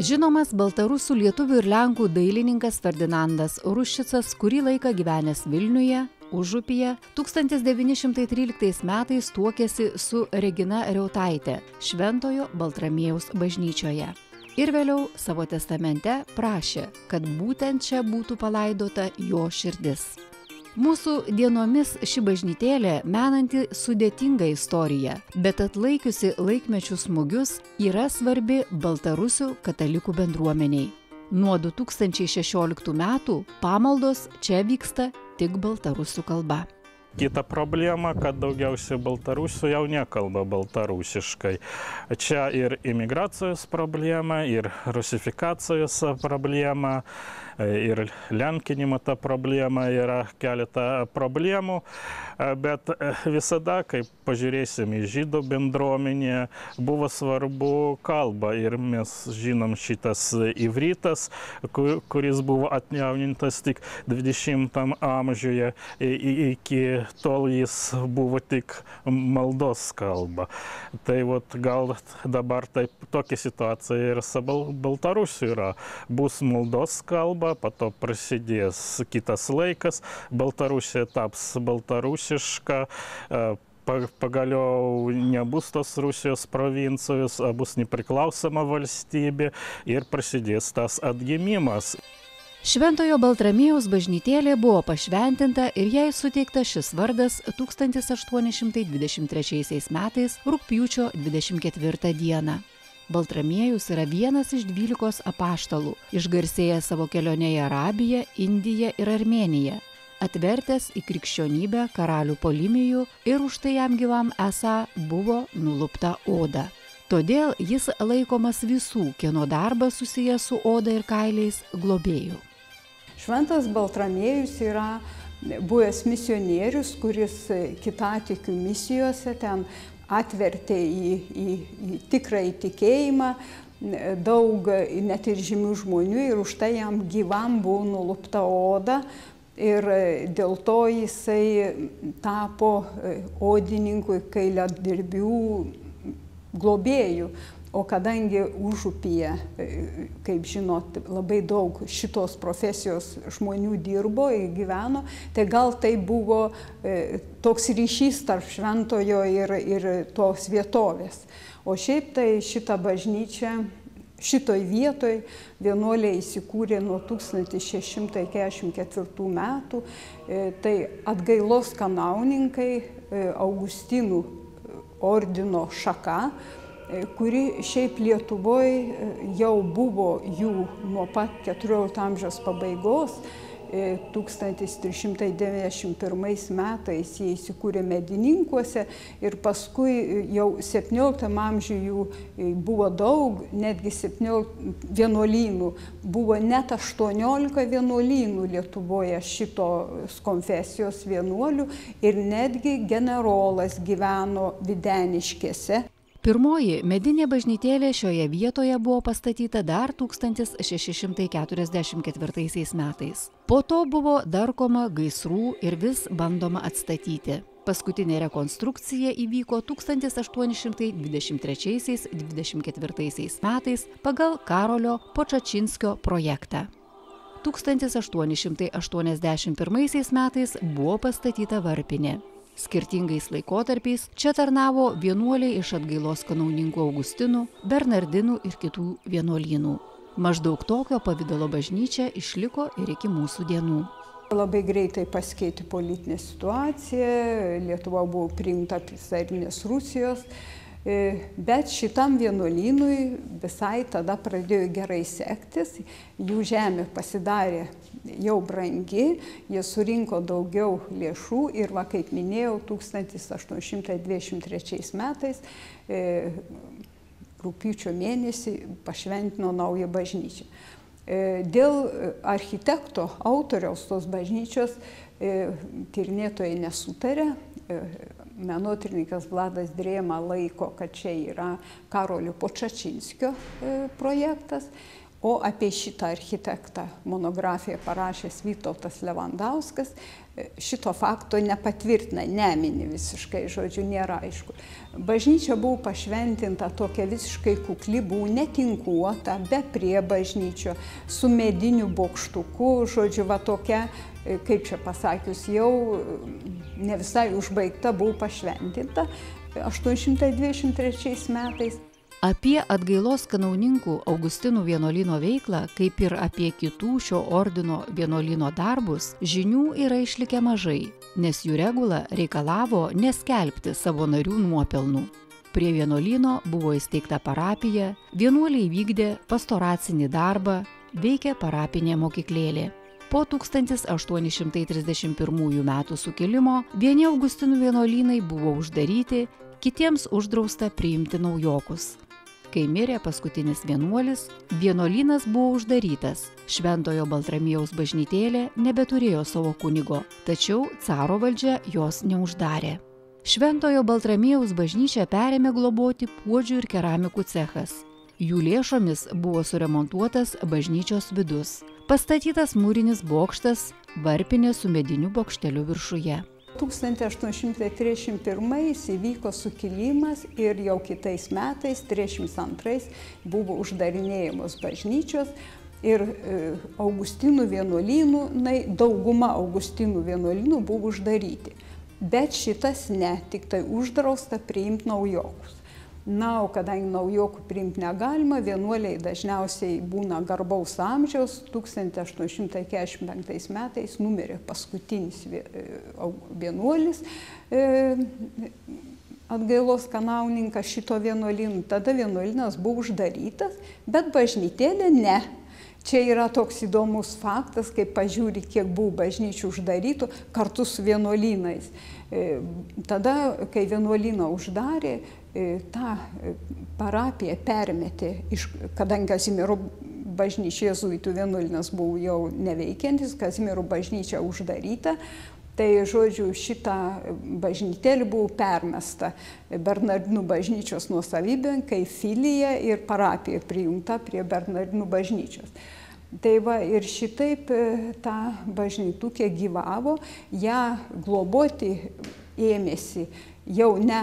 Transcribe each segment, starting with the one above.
Žinomas baltarusų lietuvių ir lenkų dailininkas Ferdinandas Ruščicas, kurį laiką gyvenęs Vilniuje, Užupyje 1913 metais tuokėsi su Regina Reutaitė Šventojo Baltramiejaus bažnyčioje. Ir vėliau savo testamente prašė, kad būtent čia būtų palaidota jo širdis. Mūsų dienomis ši bažnytėlė menanti sudėtingą istoriją, bet atlaikiusi laikmečių smūgius yra svarbi Baltarusių katalikų bendruomeniai. Nuo 2016 metų pamaldos čia vyksta tik baltarusių kalba. Kita problema, kad daugiausiai baltarusių jau nekalba baltarusiškai. Čia ir imigracijos problema, ir rusifikacijos problema, ir lenkinimo ta problema yra keletą problemų, bet visada, kai pažiūrėsim į žydų bendruomenę, buvo svarbu kalba ir mes žinom šitas įvrytas, kuris buvo atjaunintas tik 20 amžiuje iki tol jis buvo tik maldos kalba. Tai vat, gal dabar taip tokia situacija ir su Baltarusiu yra. Bus maldos kalba, pato prasidės kitas laikas, Baltarusija taps baltarusiška, pagaliau nebus tos Rusijos provincijos, bus nepriklausoma valstybė ir prasidės tas atgimimas. Šventojo Baltramiejaus bažnytėlė buvo pašventinta ir jai suteiktas šis vardas 1823 metais rūpjūčio 24 dieną. Baltramiejus yra vienas iš dvylikos apaštalų, išgarsėjęs savo kelionę į Arabiją, Indiją ir Armėniją, atvertęs į krikščionybę karalių polimijų ir už tai jam gyvam esą buvo nulupta oda. Todėl jis laikomas visų, kieno darbas susijęs su oda ir kailiais, globėjų. Šventas Baltramiejus yra buvęs misionierius, kuris kitatikių misijose ten atvertė į, į, į tikrą įtikėjimą daug net ir žymių žmonių ir už tai jam gyvam buvo nulupta oda. Ir dėl to jisai tapo odininkui kailiadirbių globėjų. O kadangi užupyje, kaip žinot, labai daug šitos profesijos žmonių dirbo ir gyveno, tai gal tai buvo toks ryšys tarp šventojo ir, ir tos vietovės. O šiaip tai šitą bažnyčią, šitoj vietoj vienuoliai įsikūrė nuo 1644 metų, tai atgailos kanauninkai Augustinų ordino šaka kuri šiaip Lietuvoje jau buvo jų nuo pat 14 amžiaus pabaigos. 1391 metais jie įsikūrė medininkuose ir paskui jau 17 amžiuje buvo daug, netgi 17 vienuolynų. Buvo net 18 vienuolynų Lietuvoje šitos konfesijos vienuolių ir netgi generolas gyveno videniškėse. Pirmoji medinė bažnytėlė šioje vietoje buvo pastatyta dar 1644 metais. Po to buvo darkoma gaisrų ir vis bandoma atstatyti. Paskutinė rekonstrukcija įvyko 1823-24 metais pagal Karolio Počačinskio projektą. 1881 metais buvo pastatyta varpinė. Skirtingais laikotarpiais čia tarnavo vienuoliai iš atgailos kanauninkų Augustinų, Bernardinų ir kitų vienuolynų. Maždaug tokio pavydalo bažnyčia išliko ir iki mūsų dienų. Labai greitai pasikeitė politinė situacija, Lietuva buvo priimta carinės Rusijos, bet šitam vienuolynui visai tada pradėjo gerai sektis, jų žemė pasidarė jau brangi, jie surinko daugiau lėšų ir, va, kaip minėjau, 1823 metais e, rūpiučio mėnesį pašventino naują bažnyčią. E, dėl architekto autoriaus tos bažnyčios e, tyrinėtojai nesutarė. E, menotrininkas Vladas Drėma laiko, kad čia yra Karolio Počačinskio projektas, O apie šitą architektą monografiją parašęs Vytautas Levandauskas e, šito fakto nepatvirtina, nemini visiškai, žodžiu, nėra aišku. Bažnyčia buvo pašventinta tokia visiškai kukli, buvo netinkuota, be prie bažnyčio, su mediniu bokštuku, žodžiu, va tokia, e, kaip čia pasakius, jau ne visai užbaigta buvo pašventinta 823 metais. Apie atgailos kanauninkų Augustinų vienuolino veiklą, kaip ir apie kitų šio ordino vienuolino darbus, žinių yra išlikę mažai, nes jų regula reikalavo neskelbti savo narių nuopelnų. Prie vienuolino buvo įsteigta parapija, vienuoliai vykdė pastoracinį darbą, veikė parapinė mokyklėlė. Po 1831 m. sukilimo vieni Augustinų vienuolynai buvo uždaryti, kitiems uždrausta priimti naujokus. Kai mirė paskutinis vienuolis, vienuolynas buvo uždarytas. Šventojo Baltramiejaus bažnytėlė nebeturėjo savo kunigo, tačiau caro valdžia jos neuždarė. Šventojo Baltramiejaus bažnyčią perėmė globoti puodžių ir keramikų cechas. Jų lėšomis buvo suremontuotas bažnyčios vidus. Pastatytas mūrinis bokštas, varpinė su mediniu bokšteliu viršuje. 1831 įvyko sukilimas ir jau kitais metais, 32, buvo uždarinėjamos bažnyčios ir e, Augustinų vienuolynų, na, dauguma Augustinų vienuolynų buvo uždaryti. Bet šitas ne, tik tai uždrausta priimti naujokus. Na, o kadangi naujokų priimti negalima, vienuoliai dažniausiai būna garbaus amžiaus, 1845 metais numirė paskutinis e, vienuolis e, atgailos kanauninkas šito vienuolynų. Tada vienuolynas buvo uždarytas, bet bažnytėlė ne. Čia yra toks įdomus faktas, kai pažiūri, kiek buvo bažnyčių uždarytų kartu su vienuolynais. E, tada, kai vienuolyną uždarė, E, tą e, parapiją permetė, iš, kadangi Kazimiero bažnyčia jėzuitų vienuolinas buvo jau neveikiantis, Kazimiero bažnyčia uždaryta, tai žodžiu šitą bažnytėlį buvo permesta Bernardinų bažnyčios nuosavybė, kai filija ir parapija prijungta prie Bernardinų bažnyčios. Tai va ir šitaip e, ta bažnytukė gyvavo, ją globoti ėmėsi jau ne,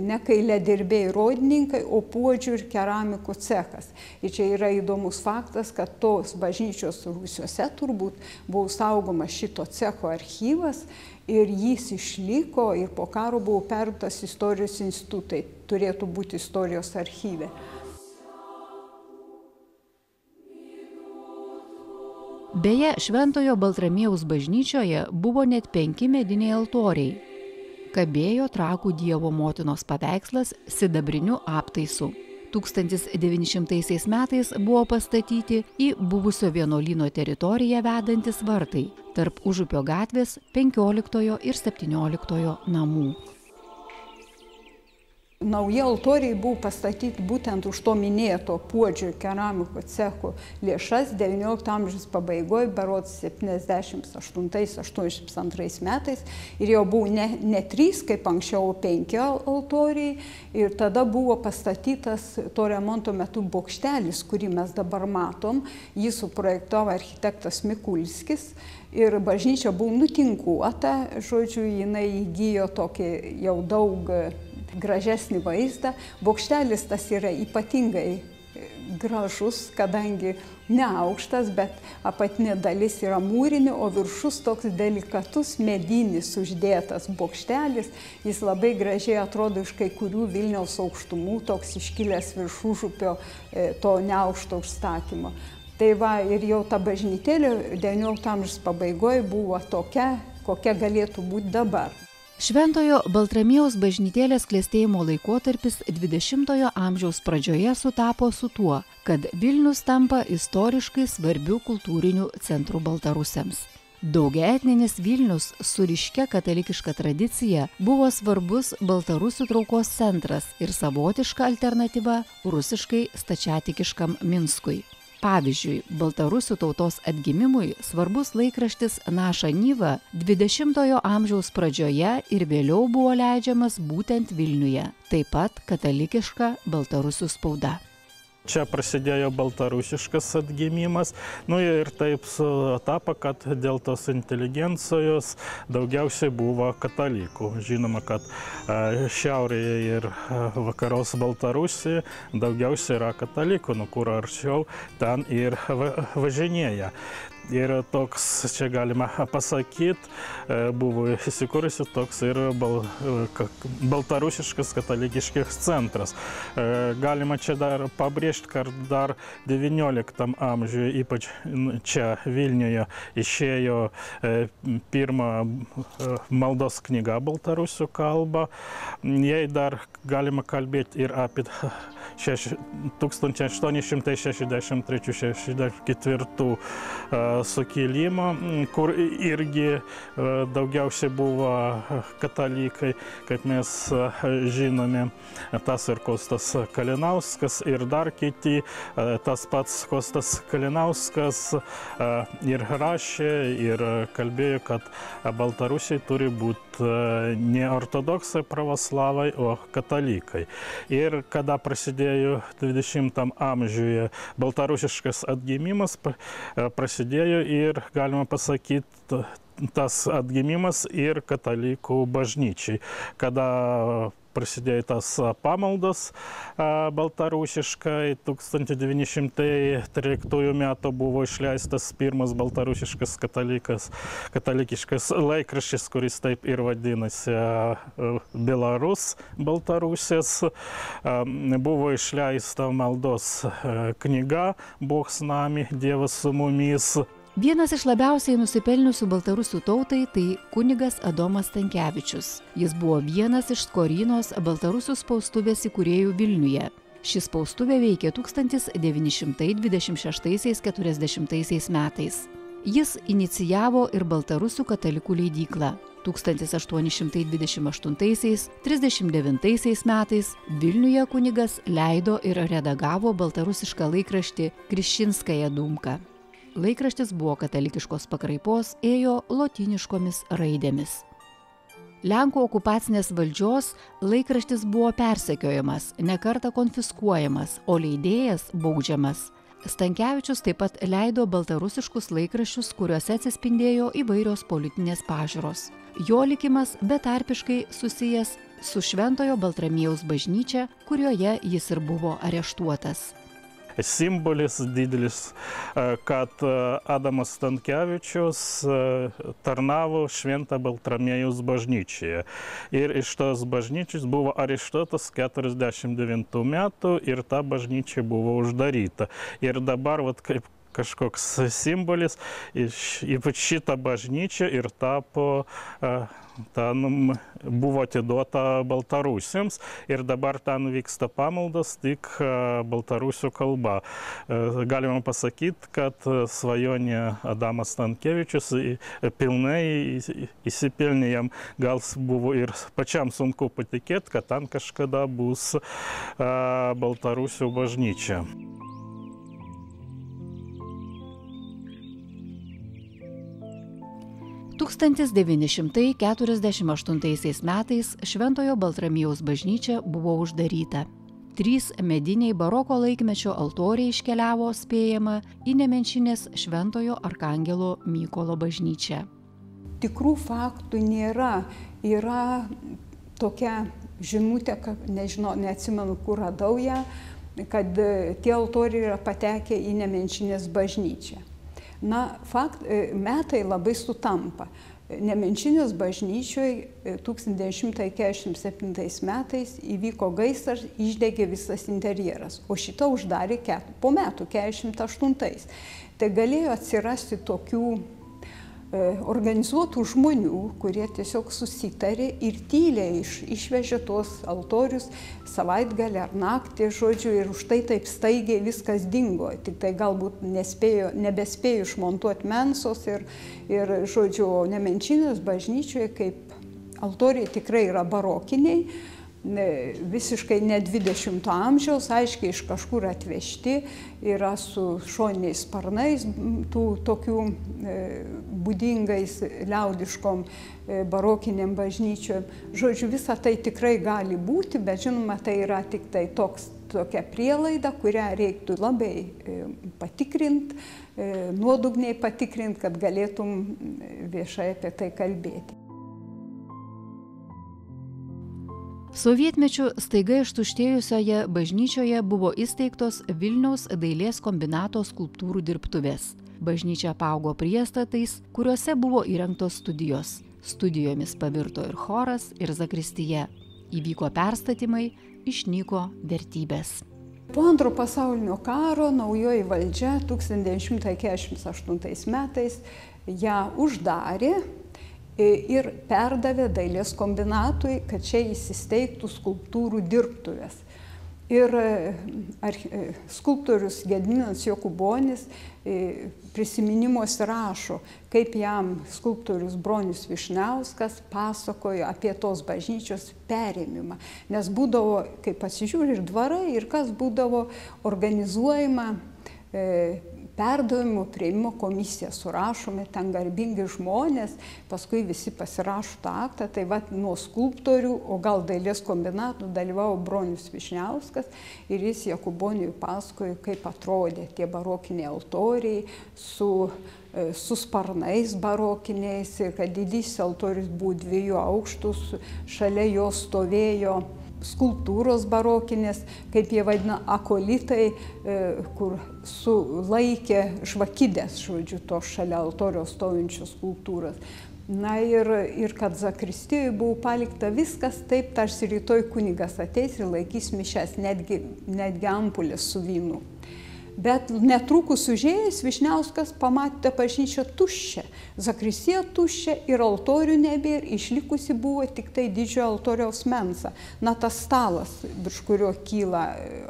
ne kailiadirbiai rodininkai, o puodžių ir keramikų cechas. Ir čia yra įdomus faktas, kad tos bažnyčios rūsiuose turbūt buvo saugomas šito cecho archyvas ir jis išliko ir po karo buvo perduotas istorijos institutai, turėtų būti istorijos archyve. Beje, Šventojo Baltramiejaus bažnyčioje buvo net penki mediniai altoriai, kabėjo trakų dievo motinos paveikslas sidabriniu aptaisu. 1900 metais buvo pastatyti į buvusio vienuolyno teritoriją vedantis vartai tarp Užupio gatvės 15 ir 17 namų nauji altoriai buvo pastatyti būtent už to minėto puodžio keramiko cecho lėšas XIX amžiaus pabaigoje, berods 78-82 metais. Ir jau buvo ne, ne trys, kaip anksčiau, penki altoriai. Ir tada buvo pastatytas to remonto metu bokštelis, kurį mes dabar matom. Jį suprojektavo architektas Mikulskis. Ir bažnyčia buvo nutinkuota, žodžiu, jinai įgyjo tokį jau daug gražesnį vaizdą. Bokštelis tas yra ypatingai e, gražus, kadangi neaukštas, bet apatinė dalis yra mūrinė, o viršus toks delikatus medinis uždėtas bokštelis. Jis labai gražiai atrodo iš kai kurių Vilniaus aukštumų, toks iškilęs virš užupio e, to neaukšto užstatymo. Tai va ir jau ta bažnytėlė XIX amžiaus pabaigoje buvo tokia, kokia galėtų būti dabar. Šventojo Baltramiejaus bažnytėlės klėstėjimo laikotarpis 20-ojo amžiaus pradžioje sutapo su tuo, kad Vilnius tampa istoriškai svarbiu kultūriniu centru baltarusiams. Daugiaetninis Vilnius su ryškia katalikiška tradicija buvo svarbus Baltarusių traukos centras ir savotiška alternatyva rusiškai stačiatikiškam Minskui. Pavyzdžiui, Baltarusių tautos atgimimui svarbus laikraštis Naša Nyva 20-ojo amžiaus pradžioje ir vėliau buvo leidžiamas būtent Vilniuje, taip pat katalikiška Baltarusių spauda. Čia prasidėjo baltarusiškas atgimimas, nu ir taip sutapo, kad dėl tos inteligencijos daugiausiai buvo katalikų. Žinoma, kad šiaurėje ir vakaros Baltarusijoje daugiausiai yra katalikų, nu kur arčiau ten ir važinėja. Ir toks, čia galima pasakyti, buvo įsikūrusi toks ir bal, baltarusiškas katalikiškas centras. Galima čia dar pabrėžti, kad dar XIX amžiuje, ypač čia Vilniuje, išėjo pirma maldos knyga baltarusių kalba. Jei dar galima kalbėti ir apie 1863-64 sukilimo, kur irgi daugiausiai buvo katalikai, kaip mes žinome, tas ir Kostas Kalinauskas ir dar kiti, tas pats Kostas Kalinauskas ir rašė ir kalbėjo, kad Baltarusiai turi būti ne ortodoksai pravoslavai, o katalikai. Ir kada prasidėjo 20 amžiuje baltarusiškas atgimimas, prasidėjo ir, galima pasakyti, tas atgimimas ir katalikų bažnyčiai, kada prasidėjo tas pamaldos baltarusiškai. 1913 metų buvo išleistas pirmas baltarusiškas katalikas, katalikiškas laikraštis, kuris taip ir vadinasi Belarus Baltarusės. Buvo išleista maldos knyga Bog s nami, Dievas su mumis. Vienas iš labiausiai nusipelniusių baltarusių tautai tai kunigas Adomas Tankievičius. Jis buvo vienas iš Skorinos baltarusių spaustuvės įkūrėjų Vilniuje. Ši spaustuvė veikė 1926-40 metais. Jis inicijavo ir baltarusių katalikų leidyklą. 1828-39 metais Vilniuje kunigas leido ir redagavo baltarusišką laikraštį Krišinskaja Dumka. Laikraštis buvo katalikiškos pakraipos, ėjo lotiniškomis raidėmis. Lenkų okupacinės valdžios laikraštis buvo persekiojamas, nekarta konfiskuojamas, o leidėjas baudžiamas. Stankievičius taip pat leido baltarusiškus laikraščius, kuriuose atsispindėjo įvairios politinės pažiūros. Jo likimas betarpiškai susijęs su Šventojo Baltramiejaus bažnyčia, kurioje jis ir buvo areštuotas simbolis didelis, kad Adamas Stankievičius tarnavo Šventą Baltramėjus bažnyčioje. Ir iš tos bažnyčios buvo areštuotas 49 metų ir ta bažnyčia buvo uždaryta. Ir dabar, vat, kaip kažkoks simbolis, ypač šitą bažnyčią ir tapo ten buvo atiduota baltarusiams ir dabar ten vyksta pamaldos tik baltarusių kalba. Galima pasakyti, kad svajonė Adamas Stankievičius pilnai įsipilnė jam. Gal buvo ir pačiam sunku patikėti, kad ten kažkada bus baltarusių bažnyčia. 1948 metais Šventojo Baltramiejaus bažnyčia buvo uždaryta. Trys mediniai baroko laikmečio altoriai iškeliavo spėjama į Nemenšinės Šventojo Arkangelo Mykolo bažnyčią. Tikrų faktų nėra. Yra tokia žinutė, nežinau, neatsimenu, kur radau ją, kad tie altoriai yra patekę į Nemenšinės bažnyčią. Na, fakt, metai labai sutampa. Nemenčinės bažnyčioje 1947 metais įvyko gaisras, išdegė visas interjeras, o šitą uždarė ket, po metų, 48. Tai galėjo atsirasti tokių organizuotų žmonių, kurie tiesiog susitarė ir tyliai iš, išvežė tuos altorius savaitgalį ar naktį, žodžiu, ir už tai taip staigiai viskas dingo. Tik tai galbūt nespėjo, nebespėjo išmontuoti mensos ir, ir žodžiu, nemenčinės bažnyčioje kaip altoriai tikrai yra barokiniai visiškai ne 20 amžiaus, aiškiai iš kažkur atvežti, yra su šoniniais sparnais, tų tokių būdingais liaudiškom barokiniam bažnyčiom. Žodžiu, visa tai tikrai gali būti, bet žinoma, tai yra tik tai toks tokia prielaida, kurią reiktų labai patikrinti, nuodugniai patikrinti, kad galėtum viešai apie tai kalbėti. Sovietmečiu staiga ištuštėjusioje bažnyčioje buvo įsteigtos Vilniaus dailės kombinato skulptūrų dirbtuvės. Bažnyčia augo priestatais, kuriuose buvo įrengtos studijos. Studijomis pavirto ir choras, ir zakristyje. Įvyko perstatymai, išnyko vertybės. Po antro pasaulinio karo naujoji valdžia 1948 metais ją uždarė ir perdavė dailės kombinatui, kad čia įsisteigtų skulptūrų dirbtuvės. Ir skulptorius Gedminas Jokubonis prisiminimuose rašo, kaip jam skulptorius Bronius Višniauskas pasakojo apie tos bažnyčios perėmimą. Nes būdavo, kaip pasižiūri, ir dvarai, ir kas būdavo organizuojama perdavimo prieimimo komisija surašomi ten garbingi žmonės, paskui visi pasirašo tą aktą, tai va nuo skulptorių, o gal dailės kombinatų dalyvavo Bronius Višniauskas ir jis Jakuboniui pasakojo, kaip atrodė tie barokiniai altoriai su su sparnais barokiniais ir kad didysis altorius buvo dviejų aukštų, šalia jo stovėjo skulptūros barokinės, kaip jie vadina, akolitai, kur sulaikė žvakidės, žodžiu, to šalia altoriaus stovinčios skulptūros. Na ir, ir kad Zakristijoje buvo palikta viskas taip, tarsi rytoj kunigas ateis ir laikys mišes, netgi, netgi ampulės su vynu. Bet netrukus užėjęs Višniauskas pamatė bažnyčią tuščią. Zakristija tuščia ir altorių nebėra, išlikusi buvo tik tai didžiojo altoriaus mensa. Na, tas stalas, virš kurio kyla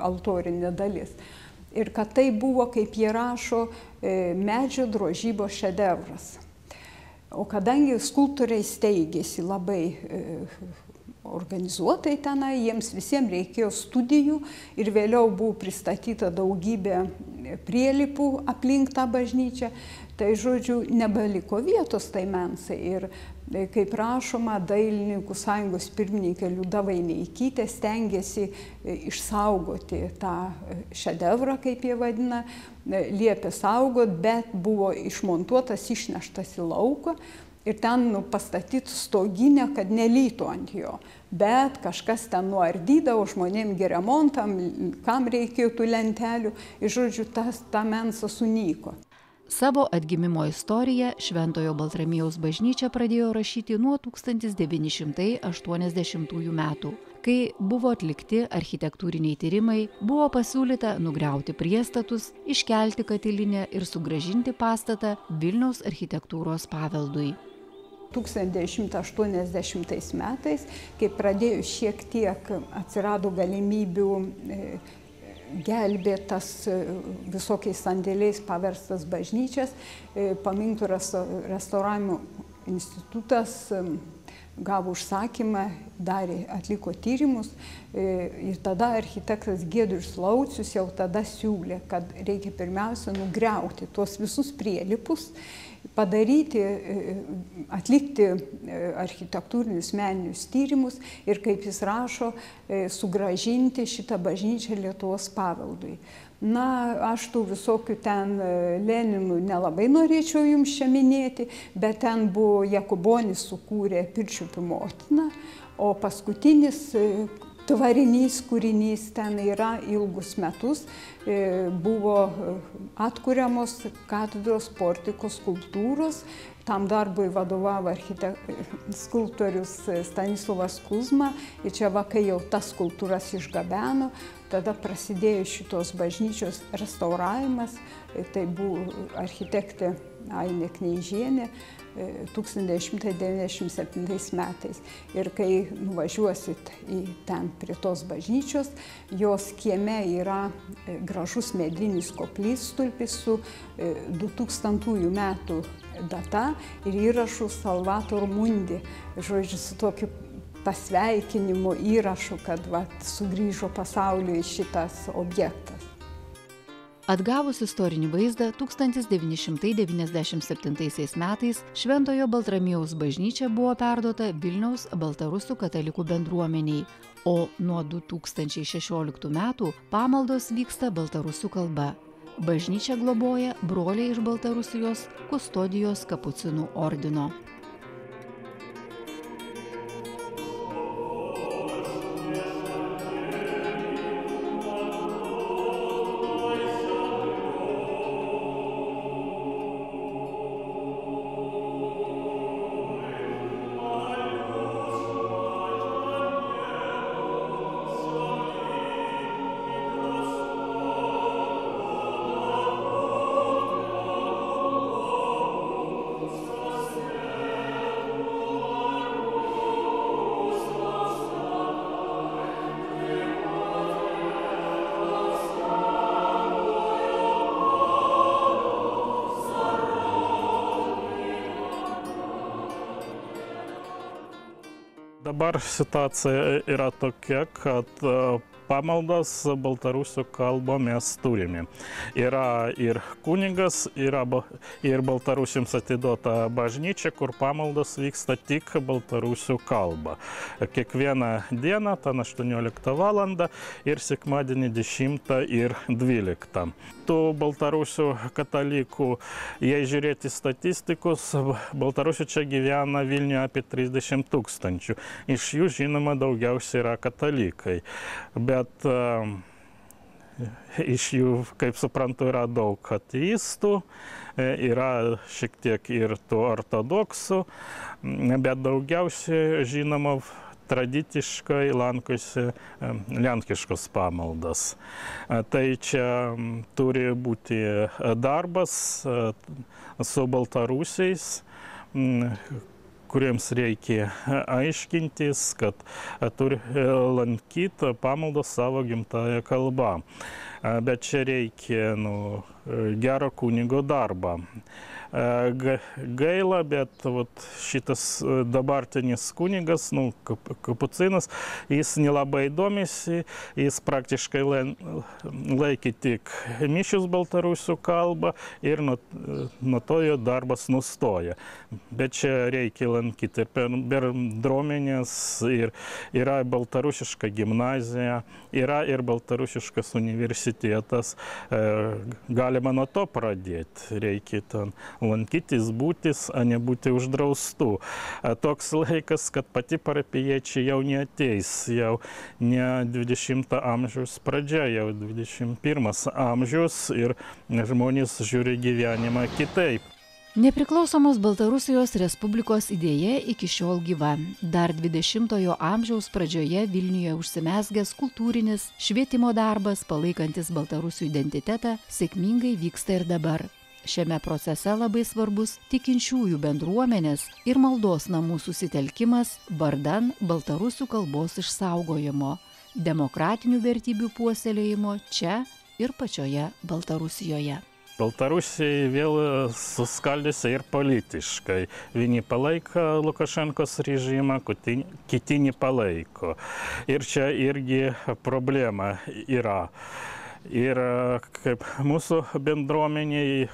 altorinė dalis. Ir kad tai buvo, kaip jie rašo, medžio drožybos šedevras. O kadangi skulptoriai steigėsi labai organizuotai tenai, jiems visiems reikėjo studijų ir vėliau buvo pristatyta daugybė prielipų aplink tą bažnyčią, tai žodžiu, nebeliko vietos tai mensai. Ir kaip rašoma, dailininkų sąjungos pirmininkė Liuda Vaineikytė stengiasi išsaugoti tą šedevrą, kaip jie vadina, liepė saugot, bet buvo išmontuotas, išneštas į lauką ir ten nu, pastatyti stoginę, kad nelytų ant jo. Bet kažkas ten nuardydavo žmonėm geremontam, kam reikėjo tų lentelių ir, žodžiu, tas ta mensa sunyko. Savo atgimimo istoriją Šventojo Baltramijaus bažnyčia pradėjo rašyti nuo 1980 metų. Kai buvo atlikti architektūriniai tyrimai, buvo pasiūlyta nugriauti priestatus, iškelti katilinę ir sugražinti pastatą Vilniaus architektūros paveldui. 1980 metais, kai pradėjo šiek tiek atsirado galimybių gelbėtas visokiais sandėliais paverstas bažnyčias, paminklų restauravimo institutas gavo užsakymą, darė, atliko tyrimus ir tada architektas Giedrius Laucius jau tada siūlė, kad reikia pirmiausia nugriauti tuos visus prielipus padaryti, atlikti architektūrinius meninius tyrimus ir, kaip jis rašo, sugražinti šitą bažnyčią Lietuvos paveldui. Na, aš tų visokių ten Leninų nelabai norėčiau jums čia minėti, bet ten buvo Jakubonis sukūrė Pirčiupių motiną, o paskutinis tvarinys kūrinys ten yra ilgus metus, buvo atkuriamos katedros portiko skulptūros. Tam darbui vadovavo skulptorius Stanislavas Kuzma ir čia vakai jau tas skulptūras išgabeno. Tada prasidėjo šitos bažnyčios restauravimas. Tai buvo architektė Ainė Kneižienė 1997 metais. Ir kai nuvažiuosit į ten prie tos bažnyčios, jos kieme yra gražus medinis koplytstulpis su 2000 metų data ir įrašu Salvator Mundi. Žodžiu, su tokiu pasveikinimo įrašu, kad va, sugrįžo pasauliui šitas objektas. Atgavus istorinį vaizdą 1997 metais Šventojo Baltramiejaus bažnyčia buvo perduota Vilniaus Baltarusių katalikų bendruomeniai, o nuo 2016 metų pamaldos vyksta baltarusių kalba. Bažnyčia globoja broliai iš Baltarusijos kustodijos kapucinų ordino. Dabar situacija yra tokia, kad e, pamaldas baltarusių kalbą mes turime. Yra ir kunigas, yra ir baltarusiams atiduota bažnyčia, kur pamaldas vyksta tik baltarusių kalba. Kiekvieną dieną, ten 18 val. ir sekmadienį 10 ir 12 tų baltarusių katalikų, jei žiūrėti statistikus, baltarusių čia gyvena Vilniuje apie 30 tūkstančių. Iš jų, žinoma, daugiausiai yra katalikai. Bet uh, iš jų, kaip suprantu, yra daug ateistų, e, yra šiek tiek ir tų ortodoksų, bet daugiausiai, žinoma, tradiciškai lankosi lenkiškos pamaldas. Tai čia turi būti darbas su baltarusiais kuriems reikia aiškintis, kad turi lankyti pamaldą savo gimtają kalbą. Bet čia reikia nu, gero kunigo darbą. Gaila, bet vat, šitas dabartinis kunigas, nu, kapucinas, jis nelabai domisi, jis praktiškai laikė tik mišius baltarusių kalbą ir nuo, nuo to jo darbas nustoja. Bet čia reikia lankyti per bendruomenės, ir yra baltarusiška gimnazija, yra ir baltarusiškas universitetas. Galima nuo to pradėti, reikia ten lankytis, būtis, o ne būti uždraustų. Toks laikas, kad pati parapiečiai jau neateis, jau ne 20 amžiaus pradžia, jau 21 amžius ir žmonės žiūri gyvenimą kitaip. Nepriklausomos Baltarusijos Respublikos idėja iki šiol gyva. Dar 20-ojo amžiaus pradžioje Vilniuje užsimesgęs kultūrinis švietimo darbas, palaikantis Baltarusių identitetą, sėkmingai vyksta ir dabar. Šiame procese labai svarbus tikinčiųjų bendruomenės ir maldos namų susitelkimas vardan baltarusių kalbos išsaugojimo, demokratinių vertybių puoselėjimo čia ir pačioje Baltarusijoje. Baltarusija vėl suskaldėsi ir politiškai. Vieni palaiko Lukašenkos režimą, kiti nepalaiko. Ir čia irgi problema yra. Ir kaip mūsų bendruomeniai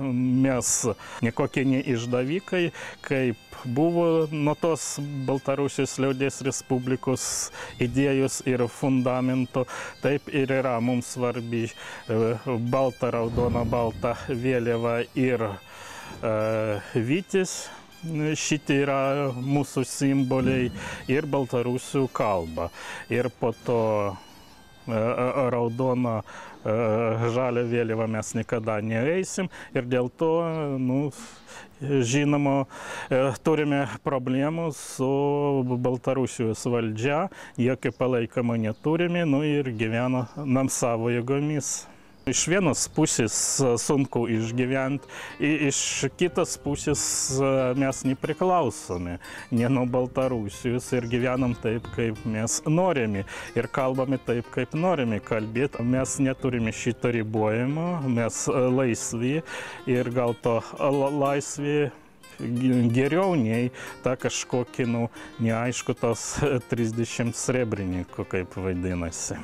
mes nekokie neišdavikai, kaip buvo nuo tos Baltarusijos liaudės Respublikos idėjos ir fundamentų, taip ir yra mums svarbi balta, raudona, balta vėliava ir uh, vytis šitie yra mūsų simboliai ir baltarusių kalba. Ir po to raudoną žalią vėliavą mes niekada neeisim ir dėl to, nu, žinoma, turime problemų su Baltarusijos valdžia, jokio palaikymo neturime, nu ir gyvenam savo jėgomis. Iš vienos pusės sunku išgyventi, iš kitos pusės mes nepriklausomi ne nuo Baltarusijos ir gyvenam taip, kaip mes norime ir kalbame taip, kaip norime kalbėti. Mes neturime šito ribojimo, mes laisvi ir gal to laisvė geriau nei ta kažkokia, nu, neaišku, tos 30 srebrininkų, kaip vadinasi.